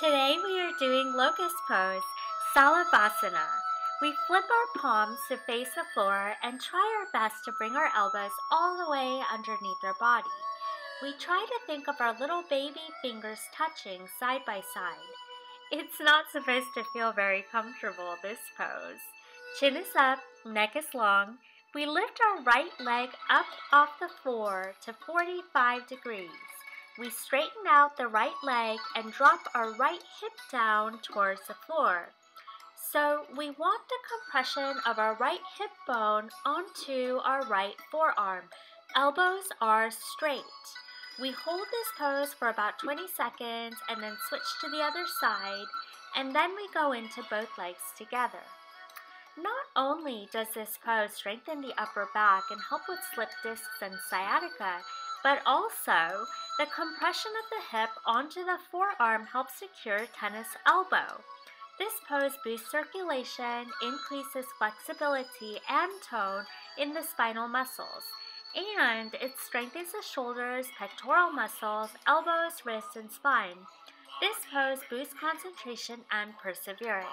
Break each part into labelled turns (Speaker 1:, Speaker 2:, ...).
Speaker 1: Today we are doing locust pose, Salabhasana. We flip our palms to face the floor and try our best to bring our elbows all the way underneath our body. We try to think of our little baby fingers touching side by side. It's not supposed to feel very comfortable, this pose. Chin is up, neck is long. We lift our right leg up off the floor to 45 degrees. We straighten out the right leg and drop our right hip down towards the floor. So we want the compression of our right hip bone onto our right forearm. Elbows are straight. We hold this pose for about 20 seconds and then switch to the other side, and then we go into both legs together. Not only does this pose strengthen the upper back and help with slip discs and sciatica, but also the compression of the hip onto the forearm helps secure tennis elbow. This pose boosts circulation, increases flexibility and tone in the spinal muscles, and it strengthens the shoulders, pectoral muscles, elbows, wrists, and spine. This pose boosts concentration and perseverance.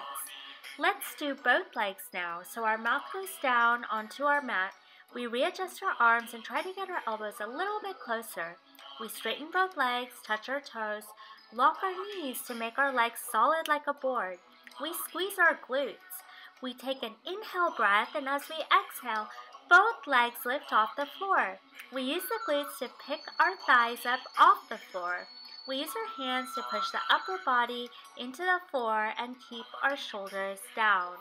Speaker 1: Let's do both legs now. So our mouth goes down onto our mat. We readjust our arms and try to get our elbows a little bit closer. We straighten both legs, touch our toes, lock our knees to make our legs solid like a board. We squeeze our glutes. We take an inhale breath and as we exhale, both legs lift off the floor. We use the glutes to pick our thighs up off the floor. We use our hands to push the upper body into the floor and keep our shoulders down.